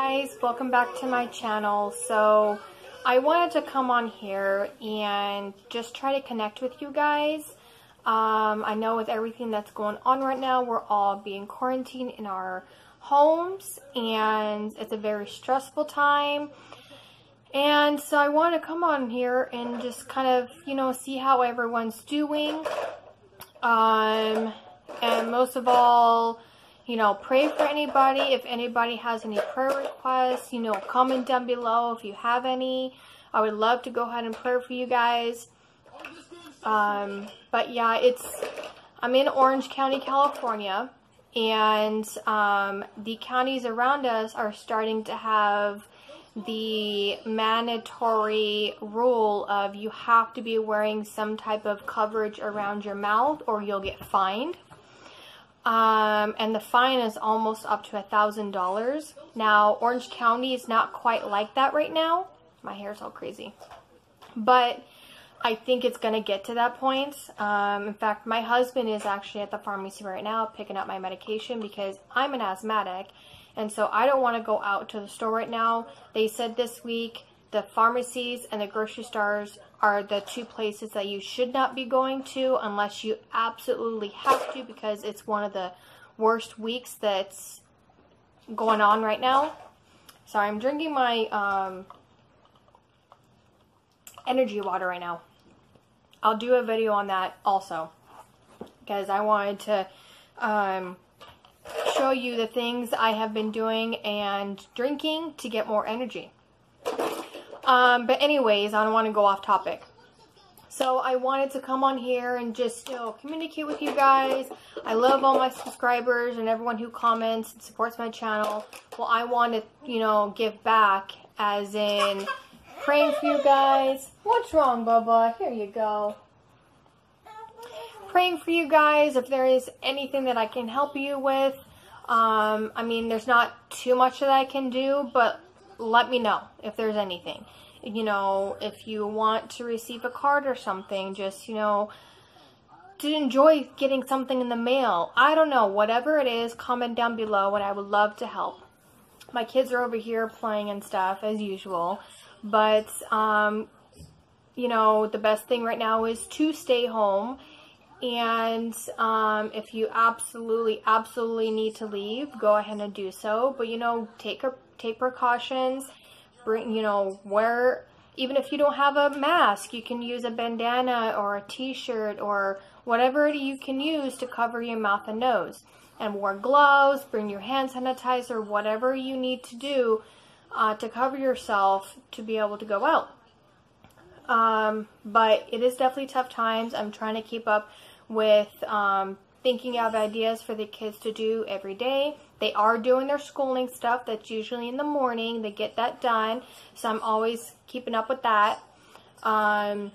guys welcome back to my channel. So I wanted to come on here and just try to connect with you guys. Um, I know with everything that's going on right now we're all being quarantined in our homes and it's a very stressful time. And so I want to come on here and just kind of you know see how everyone's doing. Um, and most of all you know, pray for anybody. If anybody has any prayer requests, you know, comment down below if you have any. I would love to go ahead and pray for you guys. Um, but yeah, it's, I'm in Orange County, California, and um, the counties around us are starting to have the mandatory rule of you have to be wearing some type of coverage around your mouth or you'll get fined. Um, and the fine is almost up to a thousand dollars. Now, Orange County is not quite like that right now. My hair's all crazy, but I think it's gonna get to that point. Um, in fact, my husband is actually at the pharmacy right now picking up my medication because I'm an asthmatic, and so I don't want to go out to the store right now. They said this week the pharmacies and the grocery stores are the two places that you should not be going to unless you absolutely have to because it's one of the worst weeks that's going on right now. Sorry, I'm drinking my um, energy water right now. I'll do a video on that also because I wanted to um, show you the things I have been doing and drinking to get more energy. Um, but anyways, I don't want to go off topic. So I wanted to come on here and just, you know, communicate with you guys. I love all my subscribers and everyone who comments and supports my channel. Well, I want to, you know, give back as in praying for you guys. What's wrong, Bubba? Here you go. Praying for you guys if there is anything that I can help you with. Um, I mean, there's not too much that I can do, but let me know if there's anything. You know, if you want to receive a card or something, just, you know, to enjoy getting something in the mail. I don't know, whatever it is, comment down below and I would love to help. My kids are over here playing and stuff as usual, but, um, you know, the best thing right now is to stay home and um, if you absolutely, absolutely need to leave, go ahead and do so. But, you know, take take precautions, bring, you know, wear, even if you don't have a mask, you can use a bandana or a t-shirt or whatever you can use to cover your mouth and nose. And wear gloves, bring your hand sanitizer, whatever you need to do uh, to cover yourself to be able to go out. Um, but it is definitely tough times. I'm trying to keep up with um, thinking of ideas for the kids to do every day. They are doing their schooling stuff. That's usually in the morning. They get that done. So I'm always keeping up with that. Um,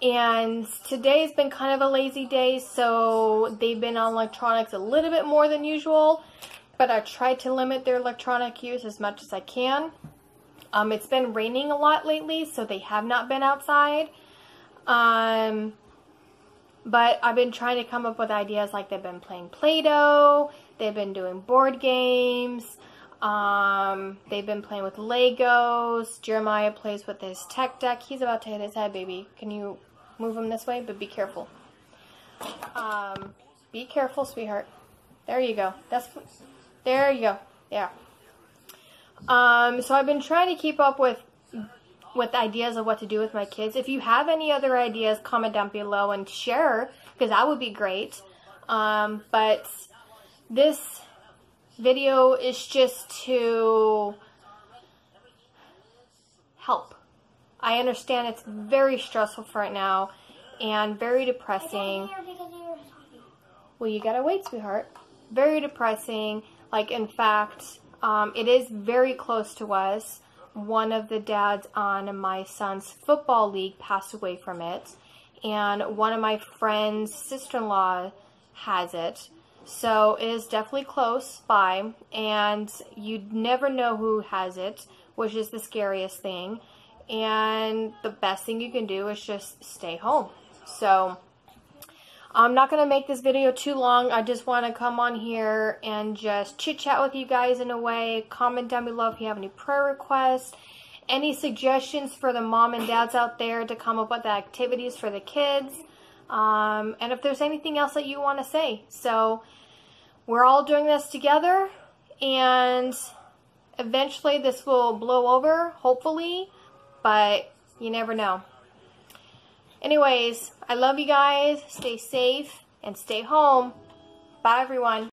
and today's been kind of a lazy day, so they've been on electronics a little bit more than usual. But I try to limit their electronic use as much as I can. Um, it's been raining a lot lately, so they have not been outside. Um, but I've been trying to come up with ideas like they've been playing Play-Doh, they've been doing board games, um, they've been playing with Legos. Jeremiah plays with his tech deck. He's about to hit his head, baby. Can you move him this way? But be careful. Um, be careful, sweetheart. There you go. That's, there you go. Yeah. Um, so I've been trying to keep up with with ideas of what to do with my kids. If you have any other ideas, comment down below and share because that would be great. Um, but this video is just to help. I understand it's very stressful right now and very depressing. Well, you gotta wait, sweetheart. Very depressing. Like, in fact, um, it is very close to us one of the dads on my son's football league passed away from it. And one of my friend's sister-in-law has it. So it is definitely close by. And you never know who has it, which is the scariest thing. And the best thing you can do is just stay home. So I'm not going to make this video too long. I just want to come on here and just chit chat with you guys in a way. Comment down below if you have any prayer requests, any suggestions for the mom and dads out there to come up with activities for the kids, um, and if there's anything else that you want to say. So we're all doing this together, and eventually this will blow over, hopefully, but you never know. Anyways, I love you guys. Stay safe and stay home. Bye, everyone.